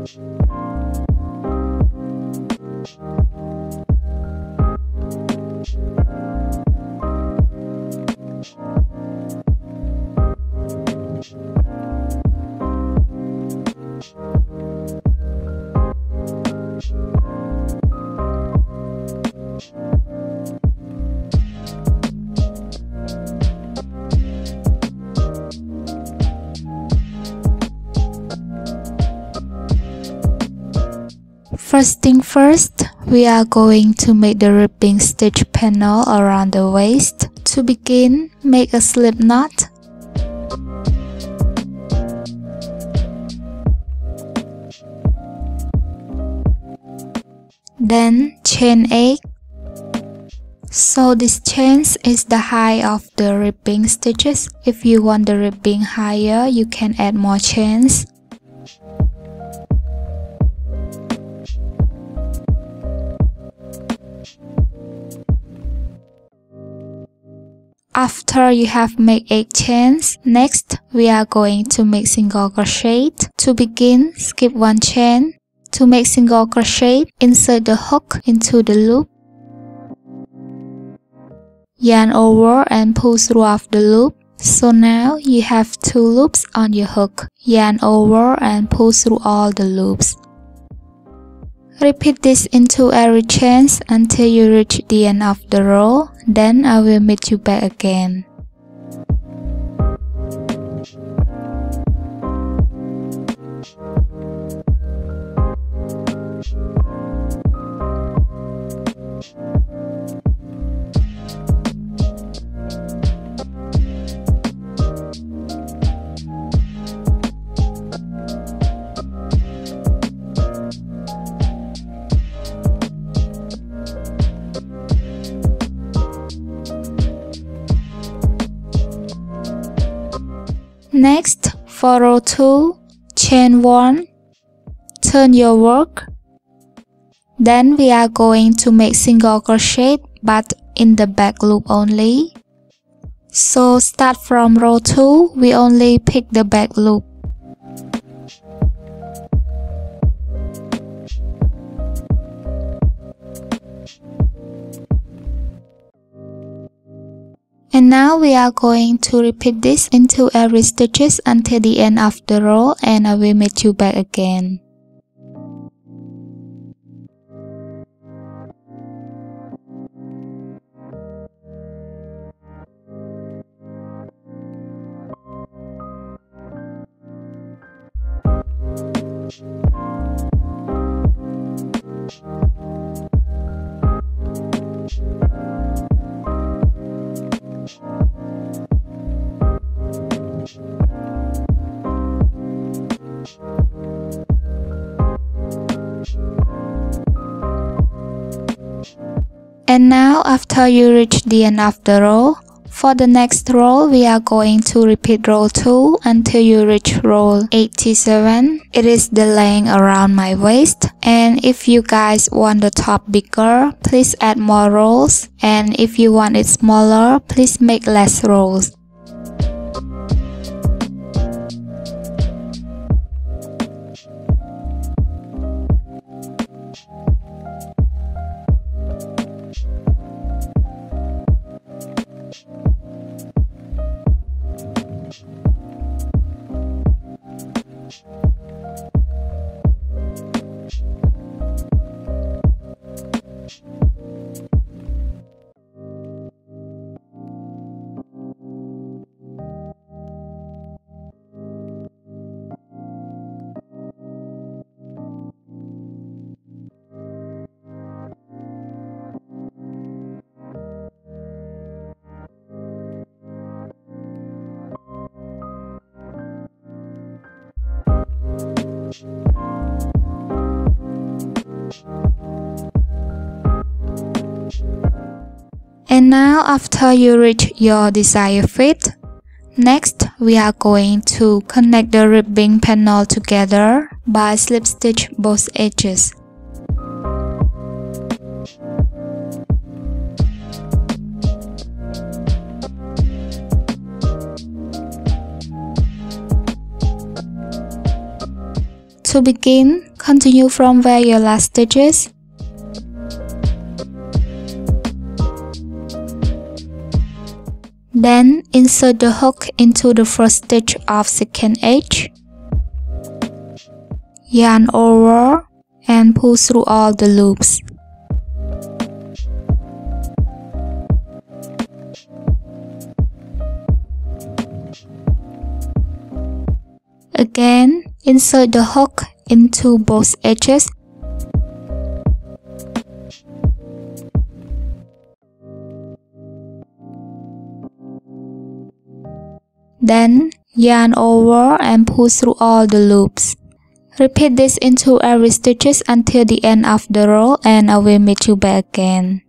Música First thing first, we are going to make the ribbing stitch panel around the waist. To begin, make a slip knot. Then chain 8. So this chain is the height of the ribbing stitches. If you want the ribbing higher, you can add more chains. After you have made 8 chains, next we are going to make single crochet. To begin, skip 1 chain. To make single crochet, insert the hook into the loop. Yarn over and pull throughout the loop. So now you have two loops on your hook. Yarn over and pull through all the loops. Repeat this into every chain until you reach the end of the row, then I will meet you back again. Next, for row 2, chain 1, turn your work. Then we are going to make single crochet but in the back loop only. So start from row 2, we only pick the back loop. And now we are going to repeat this into every stitches until the end of the row and I will meet you back again. And now after you reach the end of the row, for the next row, we are going to repeat row 2 until you reach row 87. It is the length around my waist. And if you guys want the top bigger, please add more rows. And if you want it smaller, please make less rows. And now after you reach your desired fit, next we are going to connect the ribbing panel together by slip stitch both edges. To begin, Continue from where your last stitch is. Then insert the hook into the first stitch of second edge. Yarn over and pull through all the loops. Again, insert the hook into both edges. Then, yarn over and pull through all the loops. Repeat this into every stitches until the end of the row and I will meet you back again.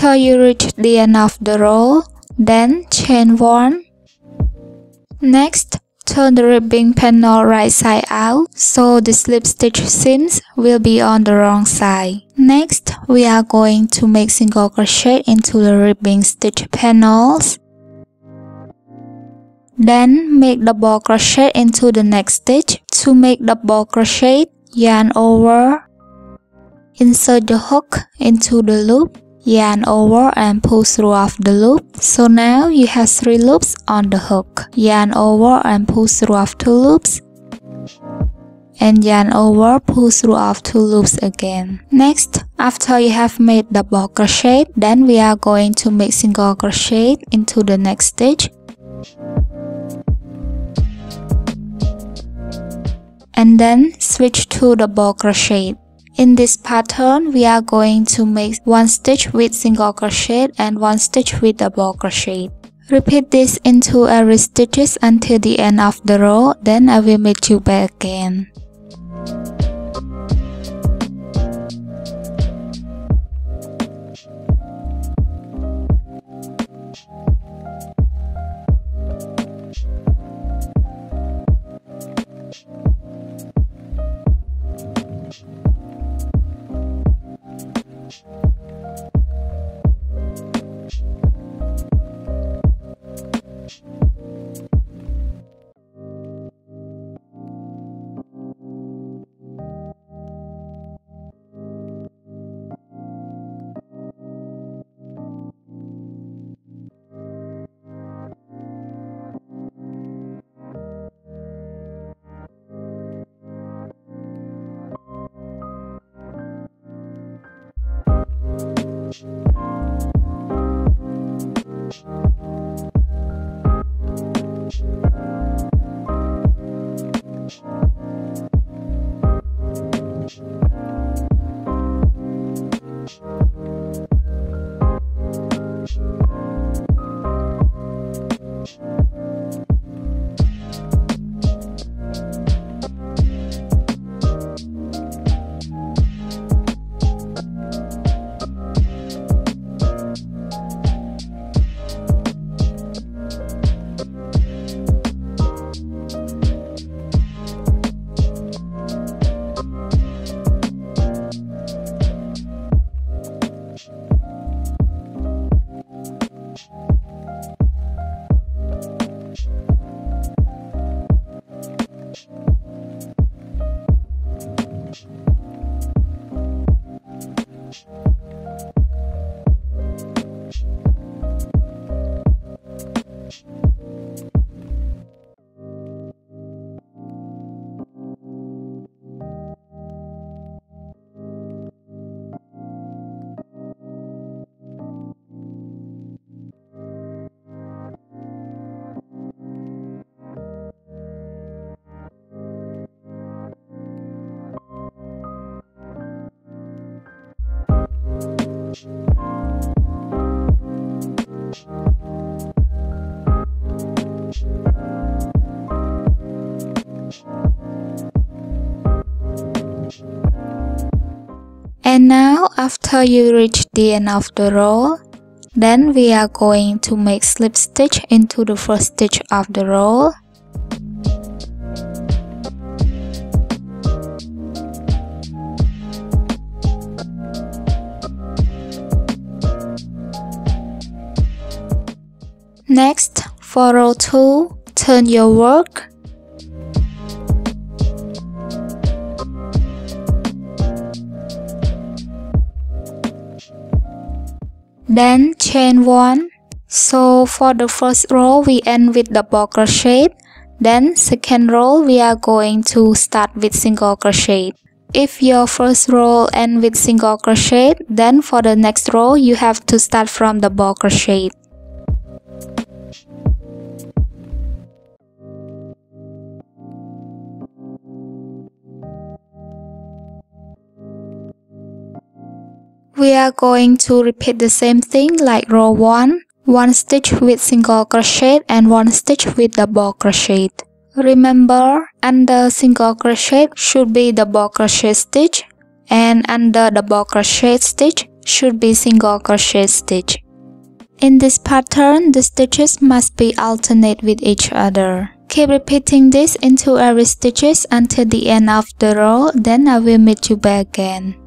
After you reach the end of the row, then chain 1. Next, turn the ribbing panel right side out so the slip stitch seams will be on the wrong side. Next, we are going to make single crochet into the ribbing stitch panels. Then make double crochet into the next stitch. To make double crochet, yarn over, insert the hook into the loop yarn over and pull through off the loop. So now you have 3 loops on the hook. Yarn over and pull through off 2 loops. And yarn over, pull through off 2 loops again. Next, after you have made double crochet, then we are going to make single crochet into the next stitch. And then switch to the double crochet. In this pattern, we are going to make one stitch with single crochet and one stitch with double crochet. Repeat this into every stitches until the end of the row, then I will meet you back again. Now after you reach the end of the row, then we are going to make slip stitch into the first stitch of the row. Next, for row 2, turn your work then chain 1 so for the first row we end with double crochet. Then second row we are going to start with single crochet. If your first row end with single crochet then for the next row you have to start from double crochet We are going to repeat the same thing like row 1, 1 stitch with single crochet and 1 stitch with double crochet. Remember, under single crochet should be double crochet stitch and under double crochet stitch should be single crochet stitch. In this pattern, the stitches must be alternate with each other. Keep repeating this into every stitches until the end of the row, then I will meet you back again.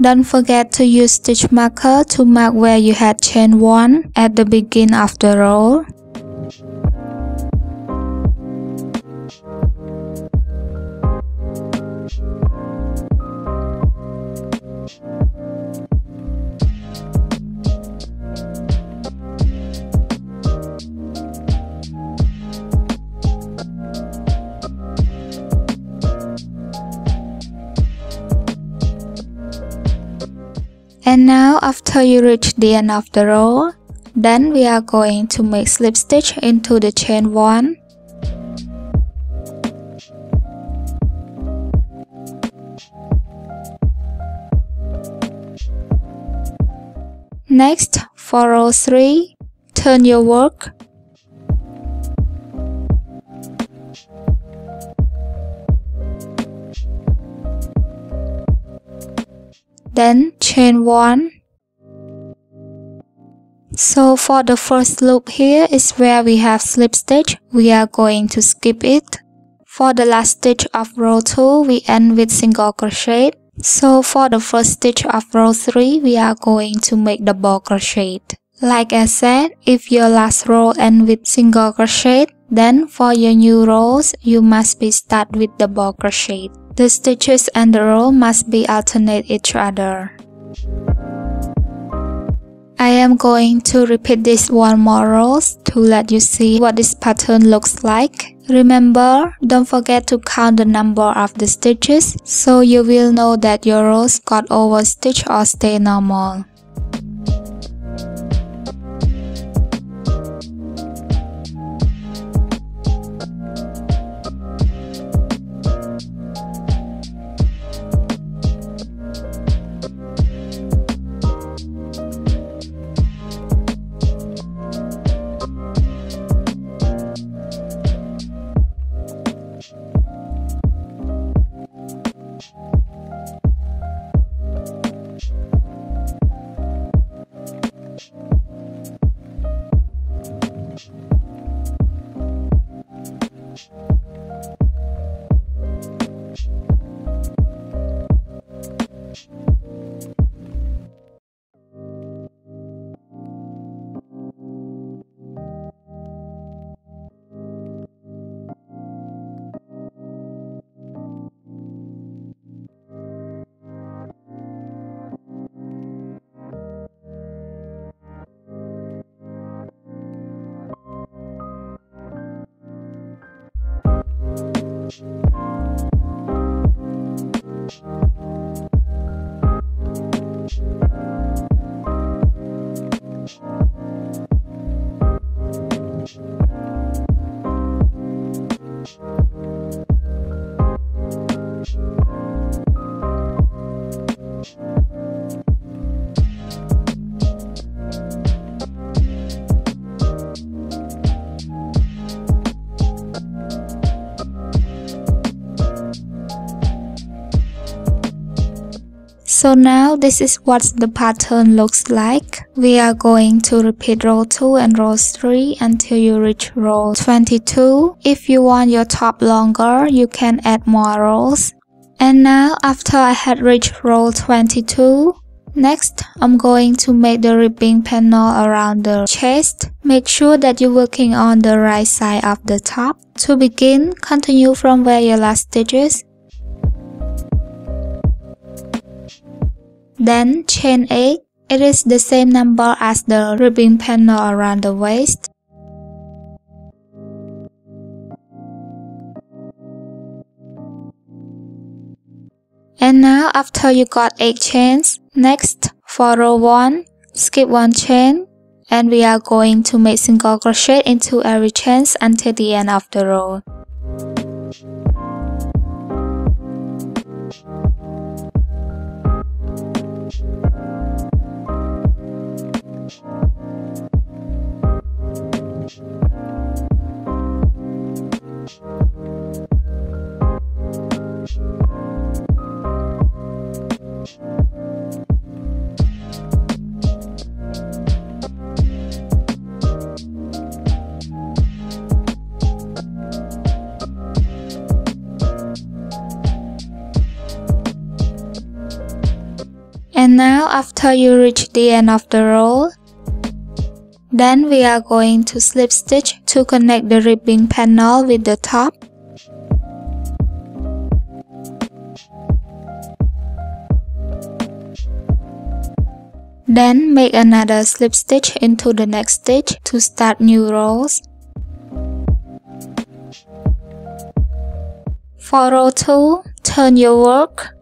Don't forget to use stitch marker to mark where you had chain 1 at the beginning of the row. Now after you reach the end of the row, then we are going to make slip stitch into the chain 1. Next, for row 3, turn your work then chain 1 so for the first loop here is where we have slip stitch. We are going to skip it. For the last stitch of row 2 we end with single crochet. So for the first stitch of row 3 we are going to make double crochet. Like I said if your last row end with single crochet then for your new rows you must be start with double crochet the stitches and the row must be alternate each other. I am going to repeat this one more rows to let you see what this pattern looks like. Remember, don't forget to count the number of the stitches so you will know that your rows got over stitch or stay normal. So now this is what the pattern looks like. We are going to repeat row 2 and row 3 until you reach row 22. If you want your top longer, you can add more rows. And now after I had reached row 22, Next, I'm going to make the ribbing panel around the chest. Make sure that you're working on the right side of the top. To begin, continue from where your last stitch is Then chain 8. It is the same number as the ribbing panel around the waist. And now after you got 8 chains, next for row 1, skip 1 chain and we are going to make single crochet into every chain until the end of the row. And now after you reach the end of the row, then we are going to slip stitch to connect the ribbing panel with the top. Then make another slip stitch into the next stitch to start new rows. For row 2, turn your work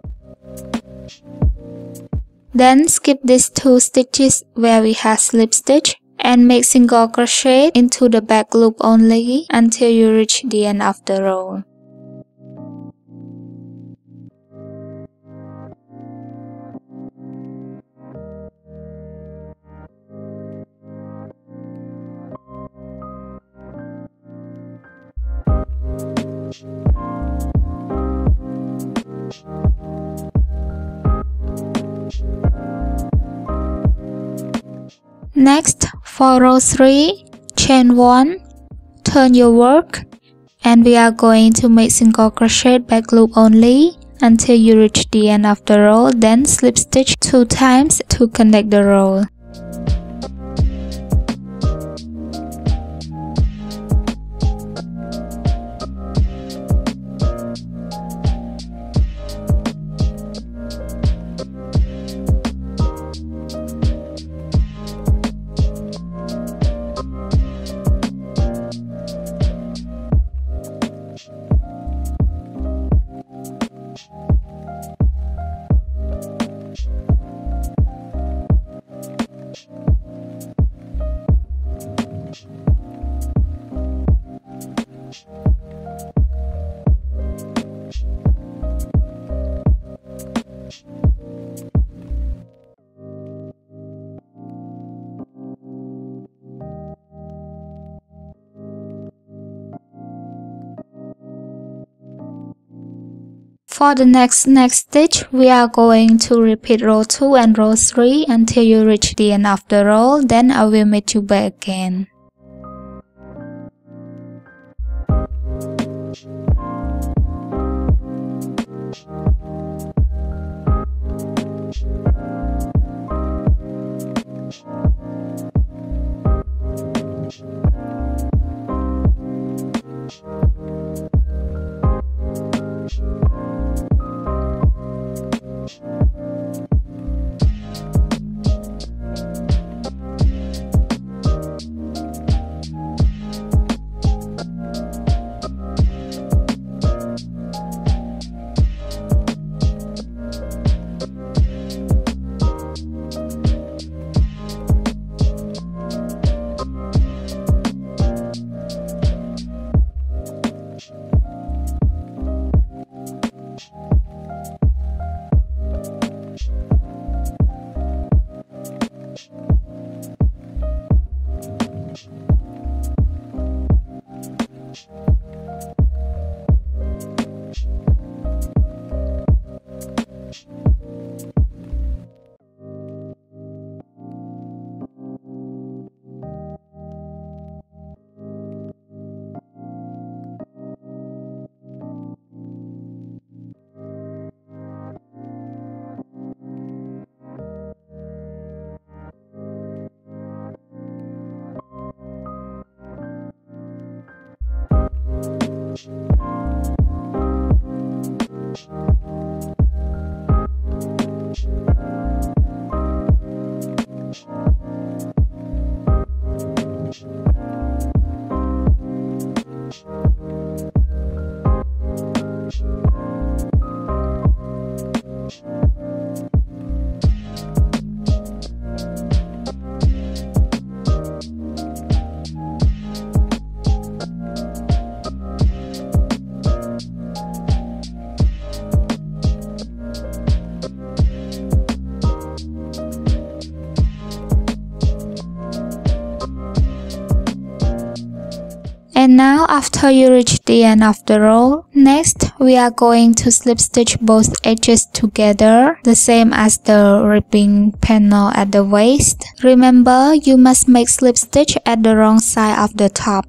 then skip these two stitches where we have slip stitch and make single crochet into the back loop only until you reach the end of the row. Next, for row 3, chain 1, turn your work, and we are going to make single crochet back loop only until you reach the end of the row, then slip stitch 2 times to connect the row. For the next next stitch, we are going to repeat row 2 and row 3 until you reach the end of the row, then I will meet you back again. And now you reach the end of the row, next we are going to slip stitch both edges together, the same as the ribbing panel at the waist. Remember, you must make slip stitch at the wrong side of the top.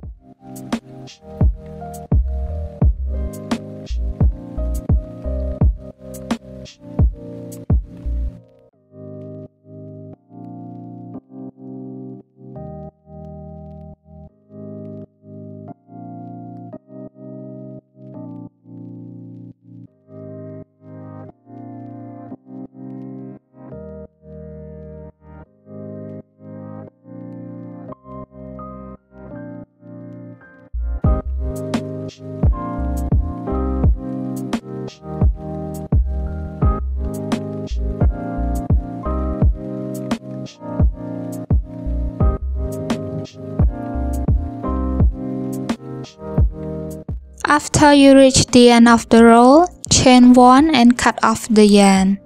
After you reach the end of the row, chain 1 and cut off the yarn.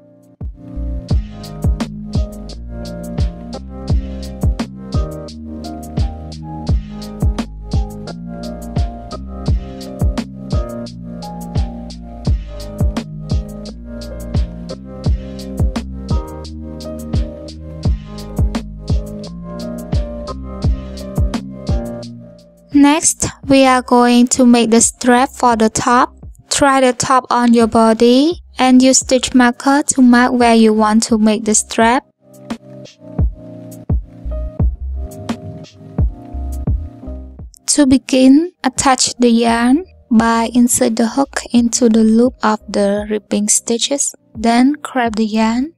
We are going to make the strap for the top. Try the top on your body and use stitch marker to mark where you want to make the strap. To begin, attach the yarn by insert the hook into the loop of the ribbing stitches. Then grab the yarn,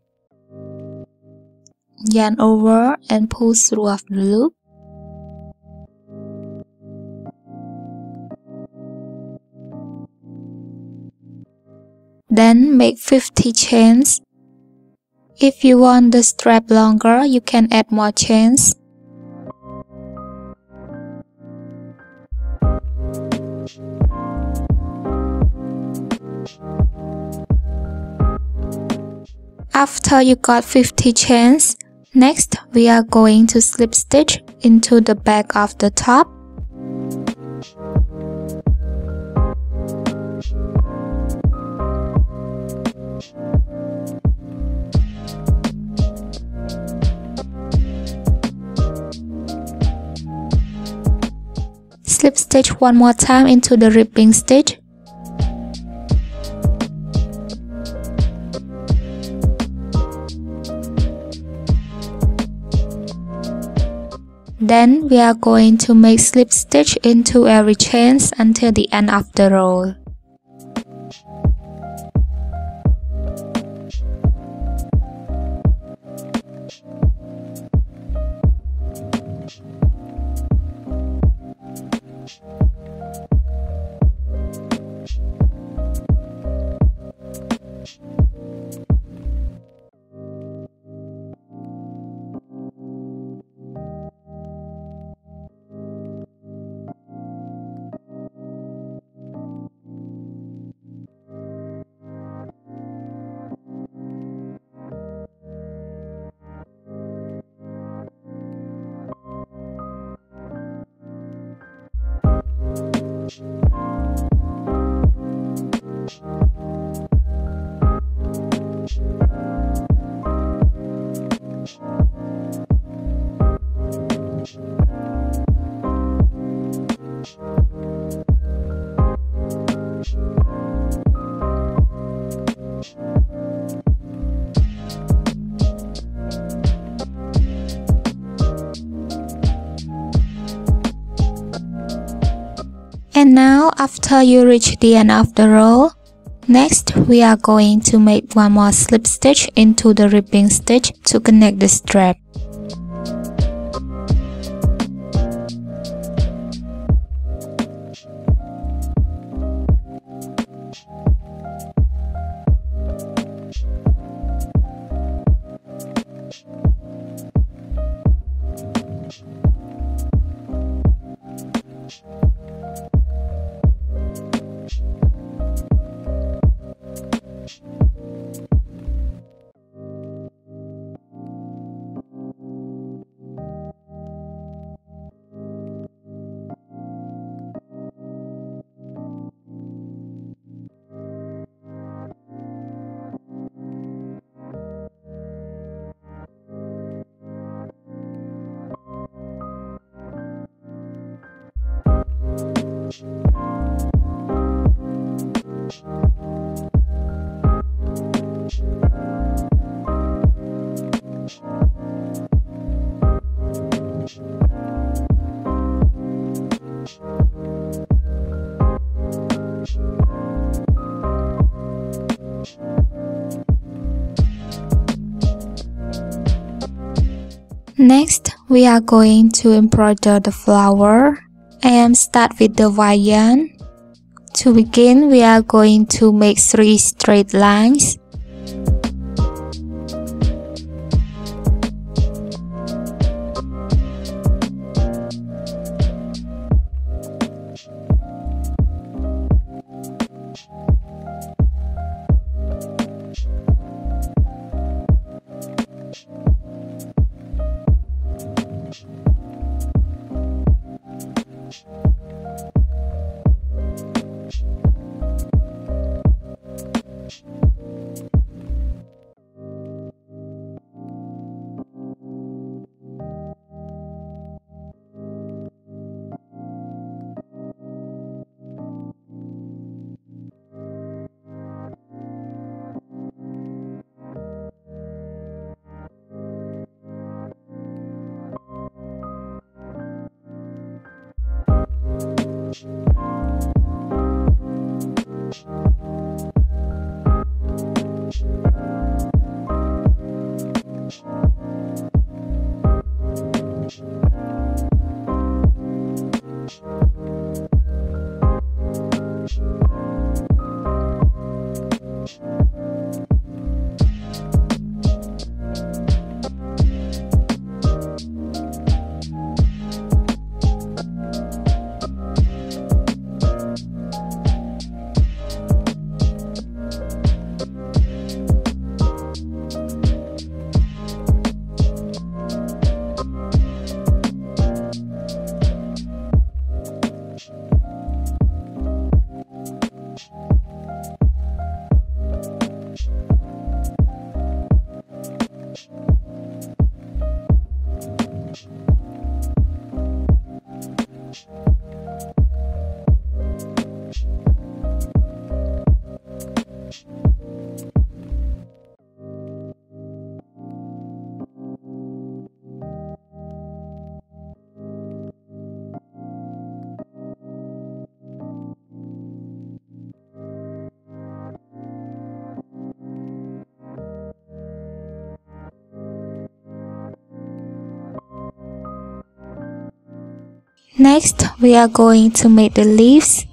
yarn over and pull through of the loop. Then make 50 chains. If you want the strap longer, you can add more chains. After you got 50 chains, next we are going to slip stitch into the back of the top slip stitch one more time into the ribbing stitch Then we are going to make slip stitch into every chains until the end of the row. you after you reach the end of the row, next we are going to make one more slip stitch into the ribbing stitch to connect the strap. Next, we are going to embroider the flower. Am start with the white yarn. To begin, we are going to make 3 straight lines. Next, we are going to make the leaves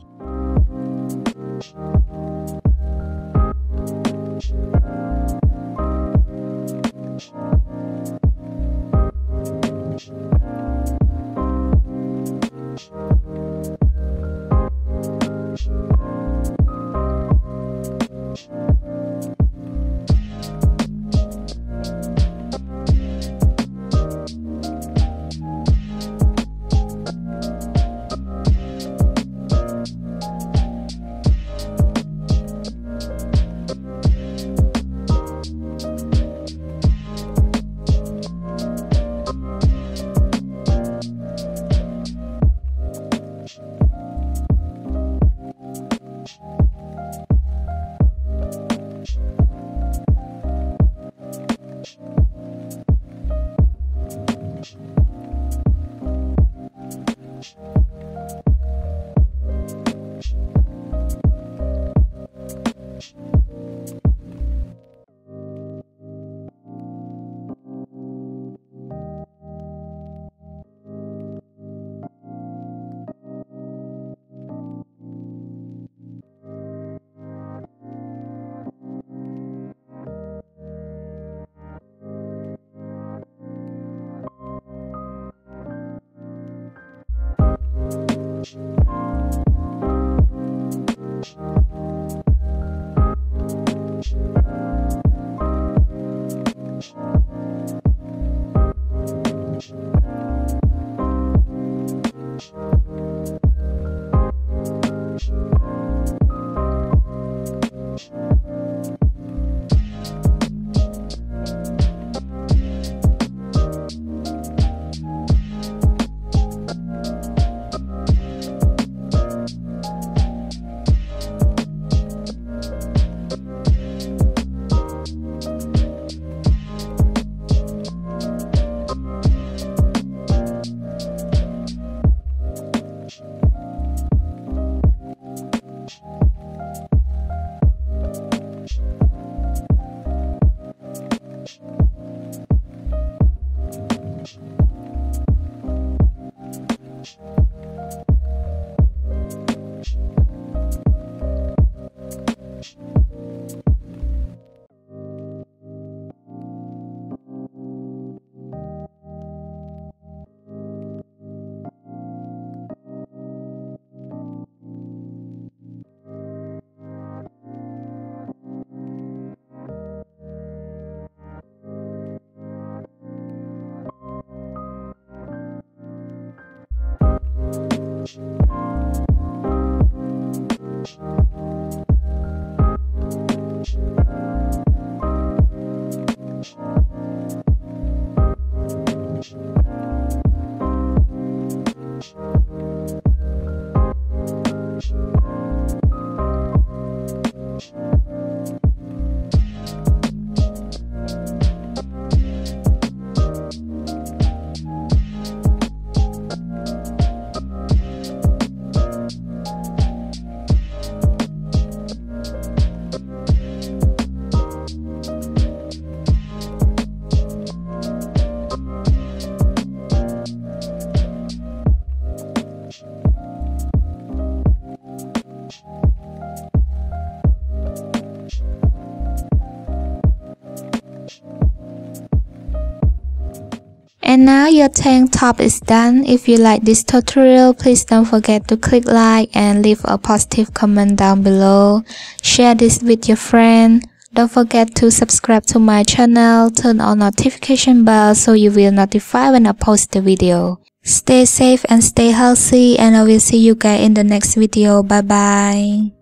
And now your tank top is done. If you like this tutorial, please don't forget to click like and leave a positive comment down below. Share this with your friend. Don't forget to subscribe to my channel, turn on notification bell so you will notify when I post the video. Stay safe and stay healthy and I will see you guys in the next video. Bye bye.